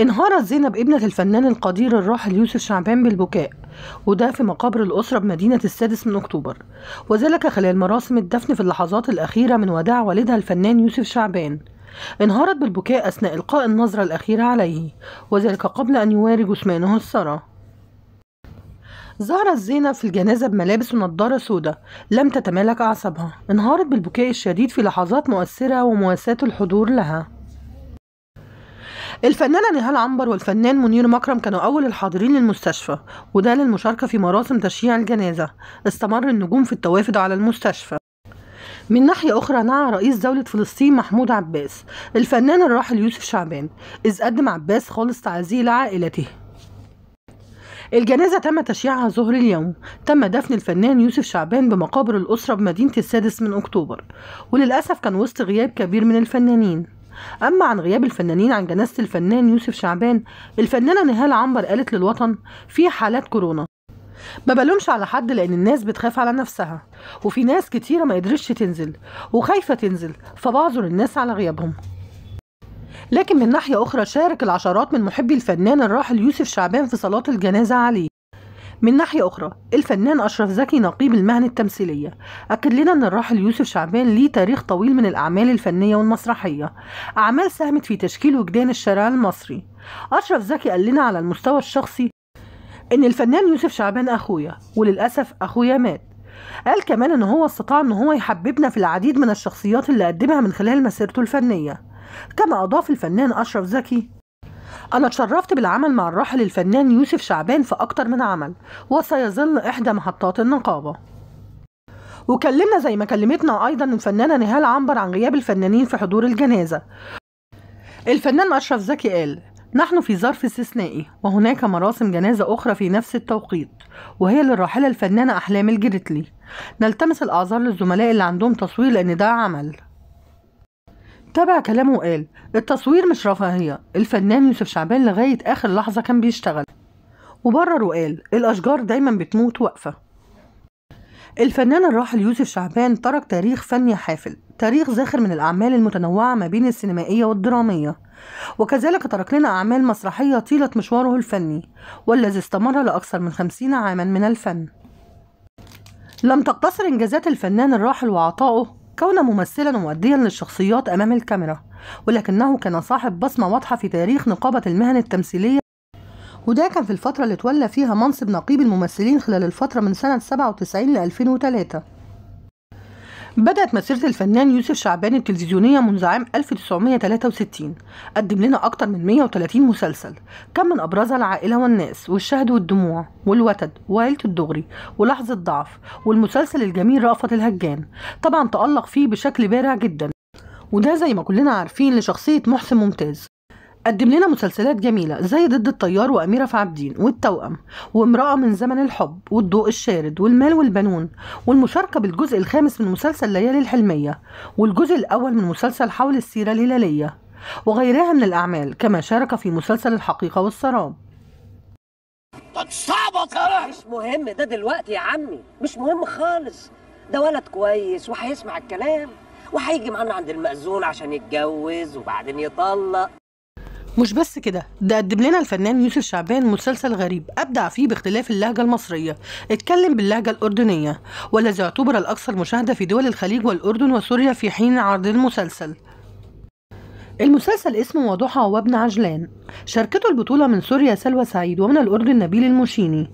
انهارت زينب ابنة الفنان القدير الراحل يوسف شعبان بالبكاء وده في مقابر الأسرة بمدينة السادس من أكتوبر. وذلك خلال مراسم الدفن في اللحظات الأخيرة من وداع والدها الفنان يوسف شعبان. انهارت بالبكاء أثناء إلقاء النظرة الأخيرة عليه وذلك قبل أن يواري جثمانه الثرى. ظهرت زينب في الجنازة بملابس ونضارة سوداء لم تتمالك أعصابها. انهارت بالبكاء الشديد في لحظات مؤثرة ومواساة الحضور لها. الفنانة نهال عنبر والفنان منير مكرم كانوا أول الحاضرين للمستشفى وده للمشاركة في مراسم تشييع الجنازة. استمر النجوم في التوافد على المستشفى. من ناحية أخرى نعى رئيس دولة فلسطين محمود عباس الفنان الراحل يوسف شعبان إذ قدم عباس خالص تعزيه لعائلته الجنازة تم تشييعها ظهر اليوم. تم دفن الفنان يوسف شعبان بمقابر الأسرة بمدينة السادس من أكتوبر وللأسف كان وسط غياب كبير من الفنانين. أما عن غياب الفنانين عن جنازة الفنان يوسف شعبان الفنانة نهال عنبر قالت للوطن في حالات كورونا. ما بلومش على حد لأن الناس بتخاف على نفسها وفي ناس كتيرة ما قدرتش تنزل وخايفة تنزل فبعذر الناس على غيابهم. لكن من ناحية أخرى شارك العشرات من محبي الفنان الراحل يوسف شعبان في صلاة الجنازة عليه. من ناحية أخرى الفنان أشرف زكي نقيب المهنة التمثيلية. أكد لنا أن الراحل يوسف شعبان ليه تاريخ طويل من الأعمال الفنية والمسرحية. أعمال ساهمت في تشكيل وجدان الشارع المصري. أشرف زكي قال لنا على المستوى الشخصي إن الفنان يوسف شعبان أخويا وللأسف أخويا مات. قال كمان إن هو استطاع إن هو يحببنا في العديد من الشخصيات اللي قدمها من خلال مسيرته الفنية. كما أضاف الفنان أشرف زكي أنا اتشرفت بالعمل مع الراحل الفنان يوسف شعبان في أكتر من عمل وسيظل إحدى محطات النقابة. وكلمنا زي ما كلمتنا أيضا الفنانة نهال عنبر عن غياب الفنانين في حضور الجنازة. الفنان أشرف زكي قال نحن في ظرف استثنائي وهناك مراسم جنازة أخرى في نفس التوقيت وهي للراحلة الفنانة أحلام الجريتلي. نلتمس الأعذار للزملاء اللي عندهم تصوير لأن ده عمل. تابع كلامه وقال التصوير مش رفاهية الفنان يوسف شعبان لغاية آخر لحظة كان بيشتغل. وبرر وقال الأشجار دايما بتموت واقفة. الفنان الراحل يوسف شعبان ترك تاريخ فني حافل تاريخ زاخر من الأعمال المتنوعة ما بين السينمائية والدرامية. وكذلك ترك لنا أعمال مسرحية طيلة مشواره الفني والذي استمر لأكثر من خمسين عاما من الفن. لم تقتصر إنجازات الفنان الراحل وعطائه كونه ممثلا ومؤديا للشخصيات أمام الكاميرا ولكنه كان صاحب بصمة واضحة في تاريخ نقابة المهن التمثيلية. وده كان في الفترة اللي تولى فيها منصب نقيب الممثلين خلال الفترة من سنة 97 ل 2003 بدأت مسيرة الفنان يوسف شعبان التلفزيونية منذ عام 1963 قدم لنا أكتر من 130 مسلسل. كان من أبرزها العائلة والناس والشهد والدموع والوتد وعيلة الدغري ولحظة ضعف والمسلسل الجميل رأفت الهجان. طبعا تألق فيه بشكل بارع جدا. وده زي ما كلنا عارفين لشخصية محسن ممتاز. قدم لنا مسلسلات جميلة زي ضد الطيار وأميرة في عابدين والتوأم وامرأة من زمن الحب والضوء الشارد والمال والبنون والمشاركة بالجزء الخامس من مسلسل ليالي الحلمية والجزء الأول من مسلسل حول السيرة الهلالية وغيرها من الأعمال كما شارك في مسلسل الحقيقة والسراب. تستعبط يا مش مهم ده دلوقتي يا عمي. مش مهم خالص. ده ولد كويس وهيسمع الكلام وهيجي معانا عند المأذون عشان يتجوز وبعدين يطلق. مش بس كده ده قدم لنا الفنان يوسف شعبان مسلسل غريب أبدع فيه باختلاف اللهجة المصرية اتكلم باللهجة الأردنية والذي اعتبر الأكثر مشاهدة في دول الخليج والأردن وسوريا في حين عرض المسلسل. المسلسل اسمه وضحى وابن عجلان. شاركته البطولة من سوريا سلوى سعيد ومن الأردن نبيل المشيني.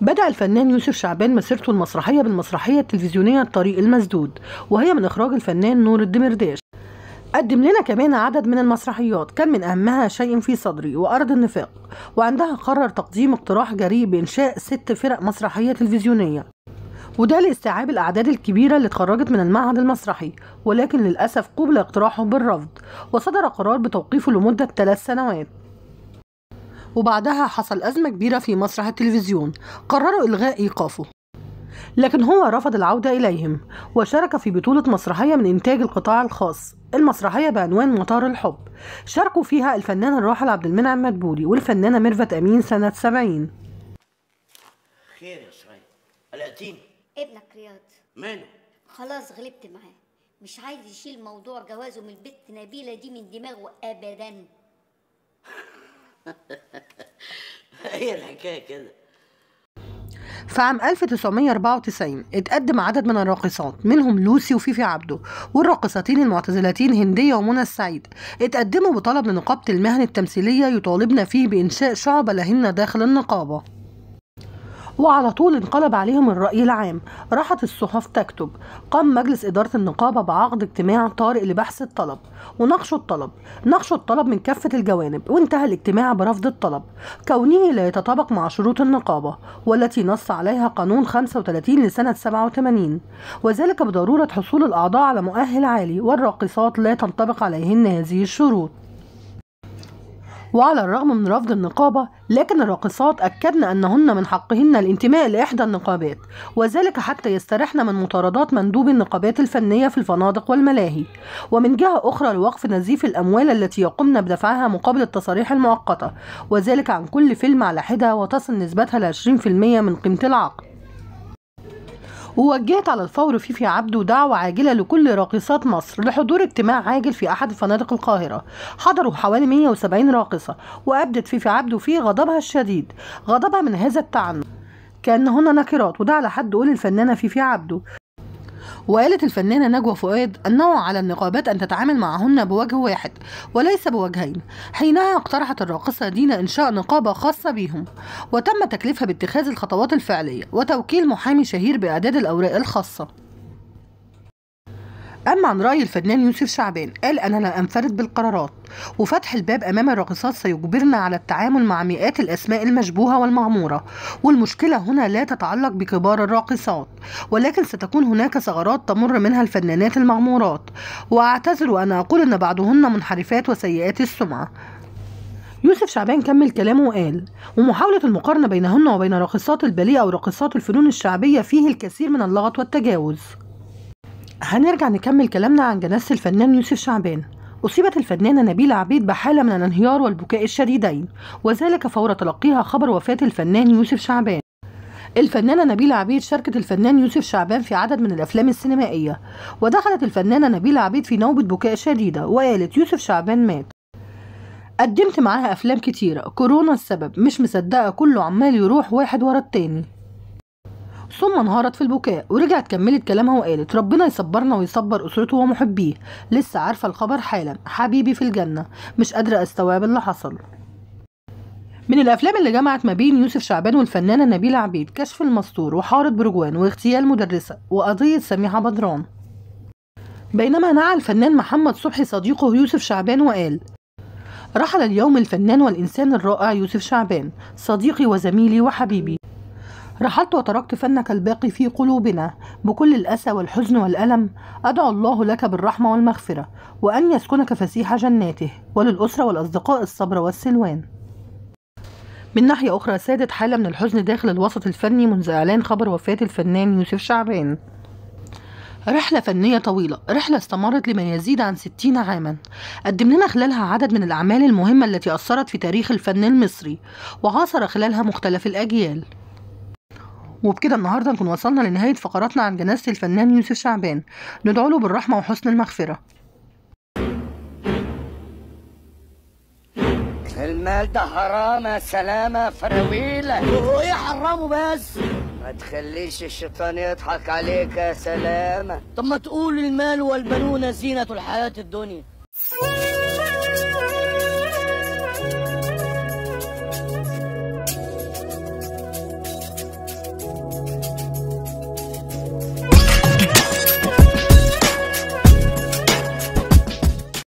بدأ الفنان يوسف شعبان مسيرته المسرحية بالمسرحية التلفزيونية الطريق المسدود وهي من إخراج الفنان نور الدمرداش. قدم لنا كمان عدد من المسرحيات كان من أهمها شيء في صدري وأرض النفاق وعندها قرر تقديم اقتراح جريء بإنشاء ست فرق مسرحية تلفزيونية. وده لاستيعاب الأعداد الكبيرة اللي اتخرجت من المعهد المسرحي ولكن للأسف قوبل اقتراحه بالرفض وصدر قرار بتوقيفه لمدة ثلاث سنوات. وبعدها حصل أزمة كبيرة في مسرح التلفزيون قرروا إلغاء إيقافه. لكن هو رفض العودة إليهم وشارك في بطولة مسرحية من إنتاج القطاع الخاص المسرحية بعنوان مطار الحب. شاركوا فيها الفنان الراحل عبد المنعم مدبولي والفنانة ميرفت أمين سنة 70 خير يا سرايا قلقتيني ابنك رياض. ماله؟ خلاص غلبت معاه. مش عايز يشيل موضوع جوازه من البت نبيلة دي من دماغه أبدا. هي الحكاية كده. في عام 1994 اتقدم عدد من الراقصات منهم لوسي وفيفي عبده والراقصتين المعتزلتين هندية ومنى السعيد. اتقدموا بطلب لنقابة المهن التمثيلية يطالبن فيه بإنشاء شعب لهن داخل النقابة. وعلى طول انقلب عليهم الرأي العام. راحت الصحف تكتب قام مجلس إدارة النقابة بعقد اجتماع طارئ لبحث الطلب. وناقشوا الطلب ناقشوا الطلب من كافة الجوانب وانتهى الاجتماع برفض الطلب. كونه لا يتطابق مع شروط النقابة والتي نص عليها قانون 35 لسنة 87 وذلك بضرورة حصول الأعضاء على مؤهل عالي والراقصات لا تنطبق عليهن هذه الشروط. وعلى الرغم من رفض النقابة لكن الراقصات أكدن أنهن من حقهن الانتماء لإحدى النقابات وذلك حتى يسترحن من مطاردات مندوب النقابات الفنية في الفنادق والملاهي. ومن جهة أخرى لوقف نزيف الأموال التي يقمن بدفعها مقابل التصاريح المؤقتة وذلك عن كل فيلم على حدة وتصل نسبتها ل 20% من قيمة العقد. ووجهت على الفور فيفي عبده دعوة عاجلة لكل راقصات مصر لحضور اجتماع عاجل في أحد فنادق القاهرة. حضروا حوالي 170 راقصة وأبدت فيفي عبده فيه غضبها الشديد. غضبها من هذا التعنت. كأنهن نكرات. وده على حد قول الفنانة فيفي عبده وقالت الفنانة نجوى فؤاد أنه على النقابات أن تتعامل معهن بوجه واحد وليس بوجهين حينها اقترحت الراقصة دينا إنشاء نقابة خاصة بهم وتم تكليفها باتخاذ الخطوات الفعلية وتوكيل محامي شهير بإعداد الأوراق الخاصة. أما عن رأي الفنان يوسف شعبان قال أنا لا أنفرد بالقرارات وفتح الباب أمام الراقصات سيجبرنا على التعامل مع مئات الأسماء المشبوهة والمغمورة والمشكلة هنا لا تتعلق بكبار الراقصات ولكن ستكون هناك ثغرات تمر منها الفنانات المغمورات وأعتذر وأنا أقول أن بعضهن منحرفات وسيئات السمعة. يوسف شعبان كمل كلامه وقال ومحاولة المقارنة بينهن وبين راقصات الباليه أو راقصات الفنون الشعبية فيه الكثير من اللغط والتجاوز. هنرجع نكمل كلامنا عن جنازة الفنان يوسف شعبان. أصيبت الفنانة نبيلة عبيد بحالة من الانهيار والبكاء الشديدين وذلك فور تلقيها خبر وفاة الفنان يوسف شعبان. الفنانة نبيلة عبيد شاركت الفنان يوسف شعبان في عدد من الأفلام السينمائية ودخلت الفنانة نبيلة عبيد في نوبة بكاء شديدة وقالت يوسف شعبان مات. قدمت معاها أفلام كتيرة كورونا السبب مش مصدقة كله عمال يروح واحد ورا التاني. ثم انهارت في البكاء ورجعت كملت كلامها وقالت ربنا يصبرنا ويصبر أسرته ومحبيه. لسه عارفة الخبر حالا. حبيبي في الجنة. مش قادرة أستوعب اللي حصل. من الأفلام اللي جمعت ما بين يوسف شعبان والفنانة نبيلة عبيد كشف المستور وحارة بروجوان واغتيال مدرسة وقضية سميحة بدران. بينما نعى الفنان محمد صبحي صديقه يوسف شعبان وقال رحل اليوم الفنان والإنسان الرائع يوسف شعبان صديقي وزميلي وحبيبي. رحلت وتركت فنك الباقي في قلوبنا. بكل الأسى والحزن والألم أدعو الله لك بالرحمة والمغفرة وأن يسكنك فسيح جناته. وللأسرة والأصدقاء الصبر والسلوان. من ناحية أخرى سادت حالة من الحزن داخل الوسط الفني منذ إعلان خبر وفاة الفنان يوسف شعبان. رحلة فنية طويلة. رحلة استمرت لما يزيد عن 60 عاما. قدم لنا خلالها عدد من الأعمال المهمة التي أثرت في تاريخ الفن المصري وعاصر خلالها مختلف الأجيال. وبكده النهارده نكون وصلنا لنهاية فقراتنا عن جنازة الفنان يوسف شعبان. ندعو له بالرحمة وحسن المغفرة. المال ده حرام يا سلامة فراويلة وايه حرمه بس. ما تخليش الشيطان يضحك عليك يا سلامة طب ما تقول المال والبنون زينة الحياة الدنيا.